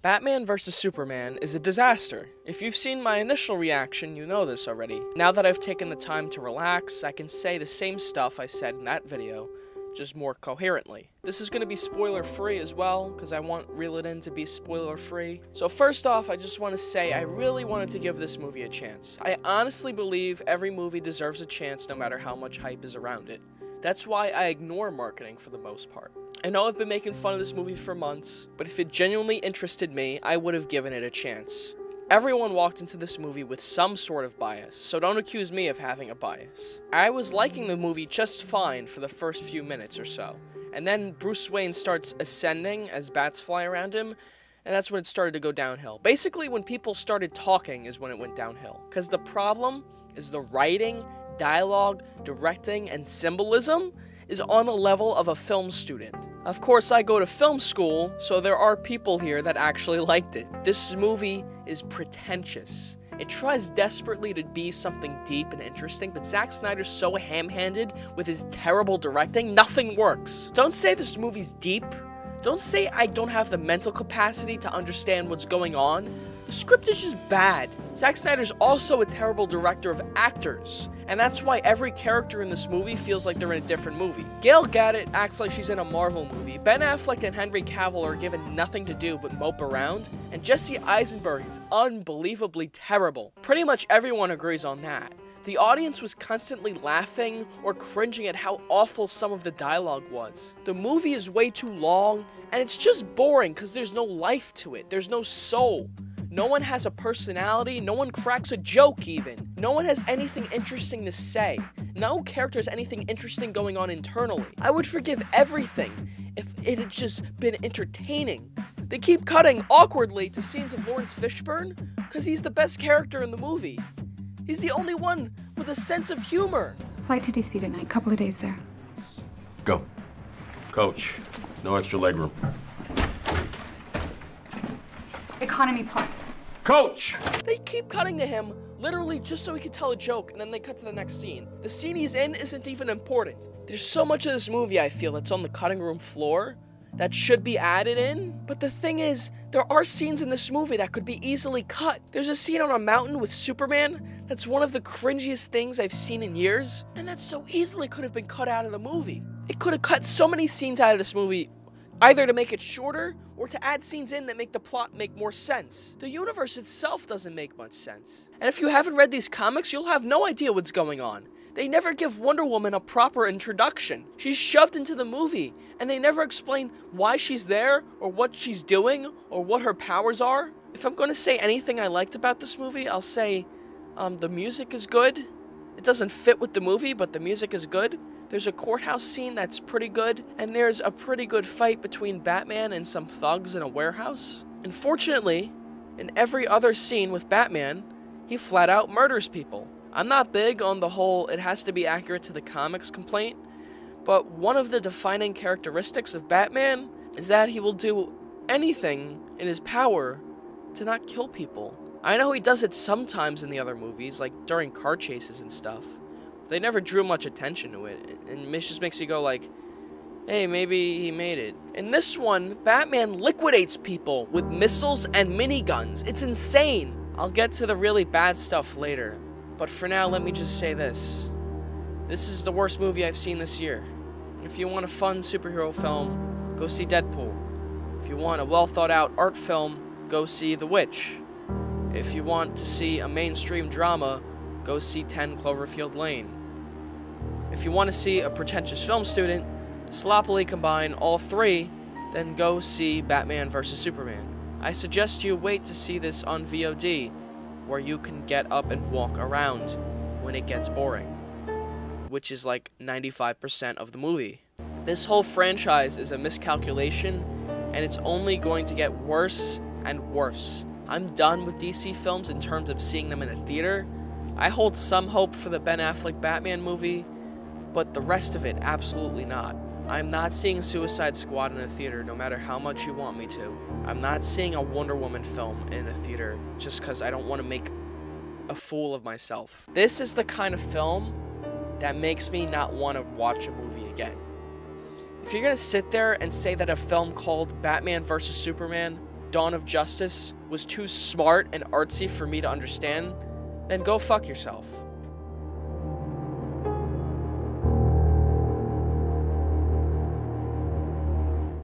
Batman vs. Superman is a disaster. If you've seen my initial reaction, you know this already. Now that I've taken the time to relax, I can say the same stuff I said in that video, just more coherently. This is going to be spoiler free as well, because I want Reel It In to be spoiler free. So, first off, I just want to say I really wanted to give this movie a chance. I honestly believe every movie deserves a chance no matter how much hype is around it. That's why I ignore marketing for the most part. I know I've been making fun of this movie for months, but if it genuinely interested me, I would have given it a chance. Everyone walked into this movie with some sort of bias, so don't accuse me of having a bias. I was liking the movie just fine for the first few minutes or so, and then Bruce Wayne starts ascending as bats fly around him, and that's when it started to go downhill. Basically, when people started talking is when it went downhill. Because the problem is the writing, dialogue, directing, and symbolism is on the level of a film student. Of course, I go to film school, so there are people here that actually liked it. This movie is pretentious. It tries desperately to be something deep and interesting, but Zack Snyder's so ham handed with his terrible directing, nothing works. Don't say this movie's deep. Don't say I don't have the mental capacity to understand what's going on. The script is just bad. Zack Snyder's also a terrible director of actors, and that's why every character in this movie feels like they're in a different movie. Gal Gadot acts like she's in a Marvel movie, Ben Affleck and Henry Cavill are given nothing to do but mope around, and Jesse Eisenberg is unbelievably terrible. Pretty much everyone agrees on that. The audience was constantly laughing or cringing at how awful some of the dialogue was. The movie is way too long, and it's just boring because there's no life to it, there's no soul. No one has a personality, no one cracks a joke even. No one has anything interesting to say. No character has anything interesting going on internally. I would forgive everything if it had just been entertaining. They keep cutting awkwardly to scenes of Laurence Fishburne because he's the best character in the movie. He's the only one with a sense of humor. Flight to DC tonight, couple of days there. Go. Coach, no extra legroom. Economy plus. Coach! They keep cutting to him literally just so he can tell a joke and then they cut to the next scene. The scene he's in isn't even important. There's so much of this movie I feel that's on the cutting room floor that should be added in. But the thing is, there are scenes in this movie that could be easily cut. There's a scene on a mountain with Superman that's one of the cringiest things I've seen in years, and that so easily could have been cut out of the movie. It could have cut so many scenes out of this movie either to make it shorter or to add scenes in that make the plot make more sense. The universe itself doesn't make much sense. And if you haven't read these comics, you'll have no idea what's going on. They never give Wonder Woman a proper introduction. She's shoved into the movie, and they never explain why she's there, or what she's doing, or what her powers are. If I'm going to say anything I liked about this movie, I'll say um, the music is good. It doesn't fit with the movie, but the music is good. There's a courthouse scene that's pretty good, and there's a pretty good fight between Batman and some thugs in a warehouse. Unfortunately, in every other scene with Batman, he flat out murders people. I'm not big on the whole it has to be accurate to the comics complaint, but one of the defining characteristics of Batman is that he will do anything in his power to not kill people. I know he does it sometimes in the other movies, like during car chases and stuff. They never drew much attention to it, and it just makes you go like, hey, maybe he made it. In this one, Batman liquidates people with missiles and miniguns. It's insane. I'll get to the really bad stuff later, but for now, let me just say this. This is the worst movie I've seen this year. If you want a fun superhero film, go see Deadpool. If you want a well thought out art film, go see The Witch. If you want to see a mainstream drama, go see 10 Cloverfield Lane. If you want to see a pretentious film student sloppily combine all three, then go see Batman vs. Superman. I suggest you wait to see this on VOD, where you can get up and walk around when it gets boring, which is like 95% of the movie. This whole franchise is a miscalculation, and it's only going to get worse and worse. I'm done with DC films in terms of seeing them in a theater. I hold some hope for the Ben Affleck Batman movie, but the rest of it, absolutely not. I'm not seeing Suicide Squad in a theater no matter how much you want me to. I'm not seeing a Wonder Woman film in a theater just because I don't want to make a fool of myself. This is the kind of film that makes me not want to watch a movie again. If you're gonna sit there and say that a film called Batman vs. Superman Dawn of Justice was too smart and artsy for me to understand, then go fuck yourself.